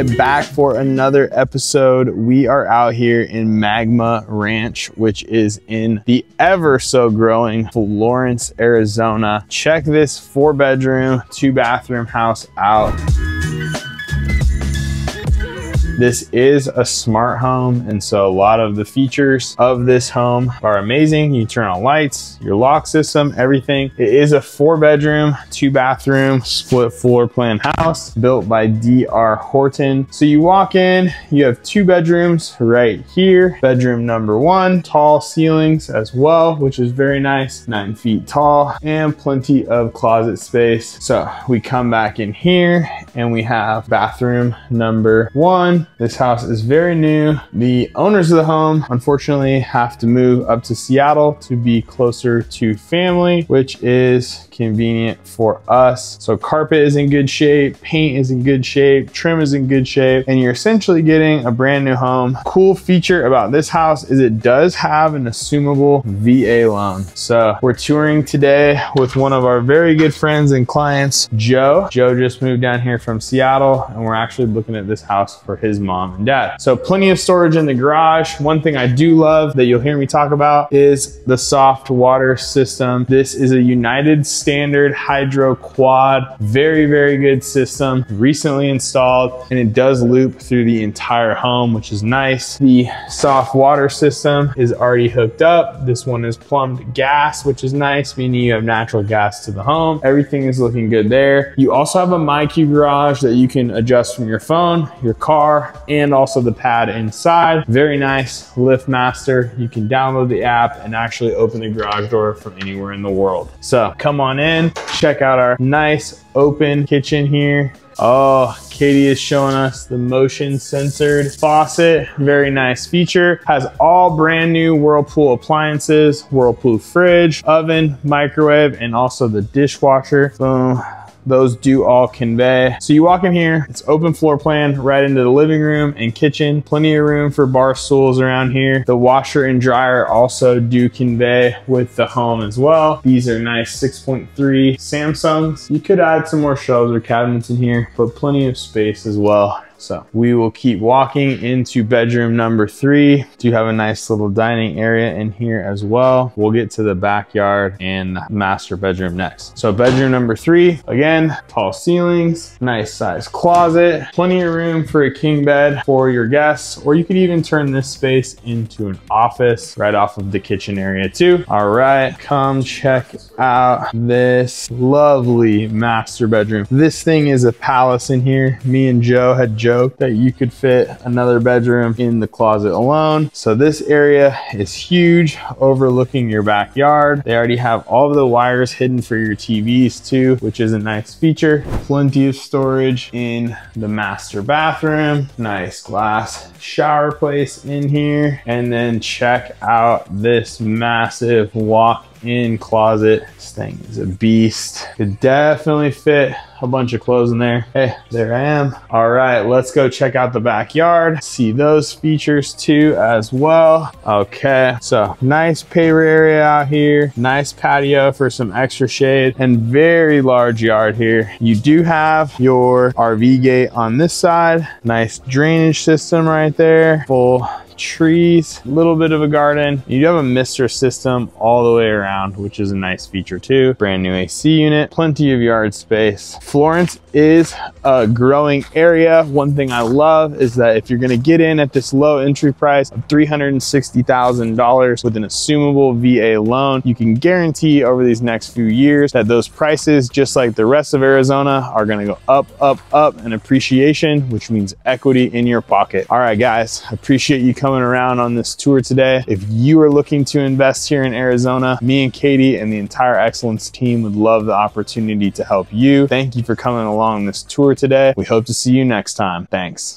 back for another episode. We are out here in Magma Ranch, which is in the ever so growing Florence, Arizona. Check this four bedroom, two bathroom house out. This is a smart home, and so a lot of the features of this home are amazing. You turn on lights, your lock system, everything. It is a four bedroom, two bathroom, split floor plan house built by DR Horton. So you walk in, you have two bedrooms right here. Bedroom number one, tall ceilings as well, which is very nice, nine feet tall, and plenty of closet space. So we come back in here and we have bathroom number one this house is very new. The owners of the home, unfortunately, have to move up to Seattle to be closer to family, which is convenient for us. So carpet is in good shape, paint is in good shape, trim is in good shape, and you're essentially getting a brand new home. Cool feature about this house is it does have an assumable VA loan. So we're touring today with one of our very good friends and clients, Joe. Joe just moved down here from Seattle and we're actually looking at this house for his mom and dad. So plenty of storage in the garage. One thing I do love that you'll hear me talk about is the soft water system. This is a United Standard Hydro Quad. Very, very good system. Recently installed and it does loop through the entire home, which is nice. The soft water system is already hooked up. This one is plumbed gas, which is nice, meaning you have natural gas to the home. Everything is looking good there. You also have a MyQ garage that you can adjust from your phone, your car, and also the pad inside. Very nice LiftMaster. You can download the app and actually open the garage door from anywhere in the world. So come on in, check out our nice open kitchen here. Oh, Katie is showing us the motion censored faucet. Very nice feature. Has all brand new Whirlpool appliances, Whirlpool fridge, oven, microwave, and also the dishwasher. Boom those do all convey. So you walk in here, it's open floor plan right into the living room and kitchen. Plenty of room for bar stools around here. The washer and dryer also do convey with the home as well. These are nice 6.3 Samsungs. You could add some more shelves or cabinets in here, but plenty of space as well. So we will keep walking into bedroom number three. Do have a nice little dining area in here as well. We'll get to the backyard and master bedroom next. So bedroom number three, again, tall ceilings, nice size closet, plenty of room for a king bed for your guests, or you could even turn this space into an office right off of the kitchen area too. All right, come check out this lovely master bedroom. This thing is a palace in here. Me and Joe had Joe joke that you could fit another bedroom in the closet alone. So this area is huge, overlooking your backyard. They already have all of the wires hidden for your TVs too, which is a nice feature. Plenty of storage in the master bathroom. Nice glass shower place in here. And then check out this massive walk in closet. This thing is a beast. Could definitely fit a bunch of clothes in there. Hey, there I am. All right, let's go check out the backyard. See those features too as well. Okay, so nice paver area out here. Nice patio for some extra shade and very large yard here. You do have your RV gate on this side. Nice drainage system right there. Full trees, a little bit of a garden. You have a mister system all the way around, which is a nice feature too. Brand new AC unit, plenty of yard space. Florence is a growing area. One thing I love is that if you're gonna get in at this low entry price of $360,000 with an assumable VA loan, you can guarantee over these next few years that those prices, just like the rest of Arizona, are gonna go up, up, up in appreciation, which means equity in your pocket. All right, guys, appreciate you coming around on this tour today. If you are looking to invest here in Arizona, me and Katie and the entire Excellence team would love the opportunity to help you. Thank you for coming along this tour today. We hope to see you next time. Thanks.